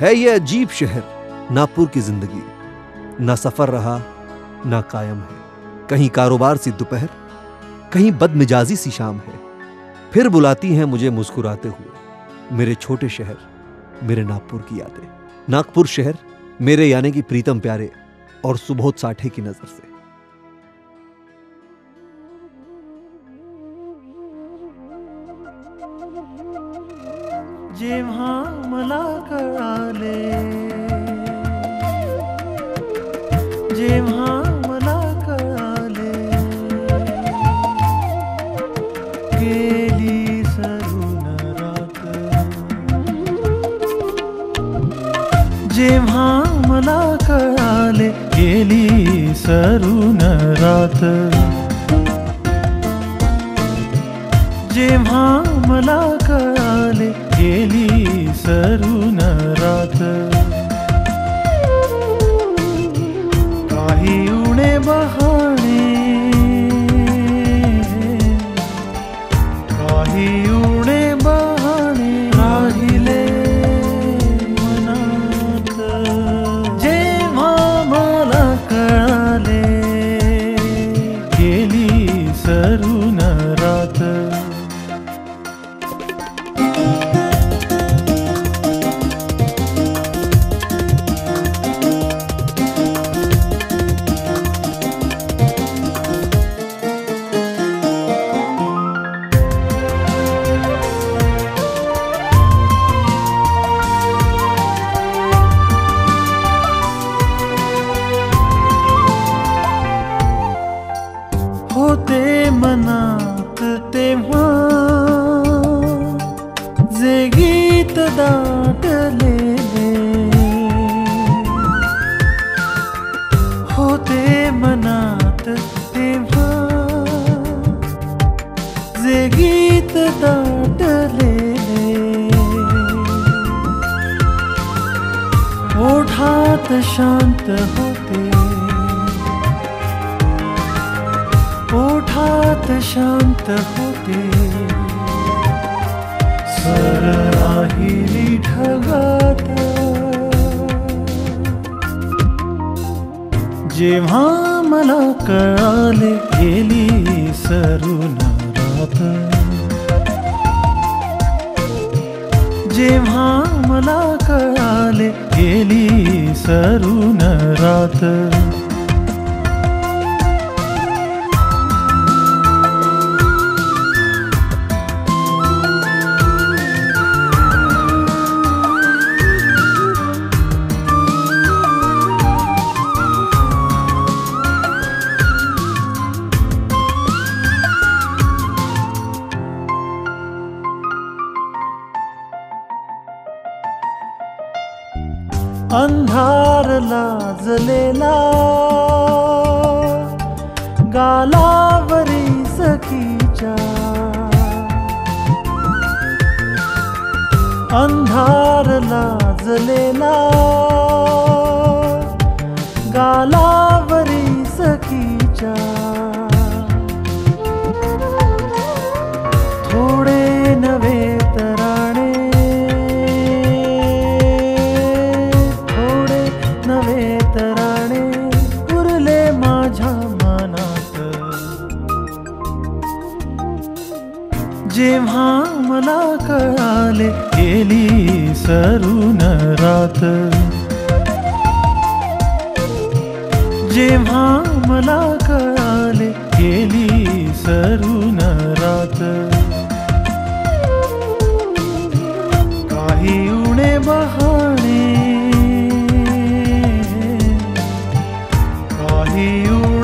है ये अजीब शहर नागपुर की ज़िंदगी, ना सफ़र रहा, ना कायम है। कहीं कारोबार सी दोपहर, कहीं बदमिजाजी सी शाम है। फिर बुलाती हैं मुझे मुस्कुराते हुए, मेरे छोटे शहर, मेरे नागपुर की यादें। नागपुर शहर, मेरे यानी कि प्रीतम प्यारे और सुबोध साठे की नज़र से। जेव्हा मला कळाले जेव्हा मला कळाले गेली सरून रात मला कळाले गेली सरून रात जेव्हा मला कळाले गेली सरून रात होते मनात तेव्हा जे गीत दाटलेले ओढात शांत होते. ओठात शांत होते. सर राहिली ढगात जेव्हा मला कळाले गेली सरून रात जेव्हा मला कळाले गेली सरून रात अंधार लाजलेला गालावरी सखीच्या. अंधार लाजलेला गालावरी सखीच्या. थोडे नवे जेव्हा मला कळाले गेली सरून रात. जेव्हा मला कळाले गेली सरून रात. काही उणे बहाणे काही उणे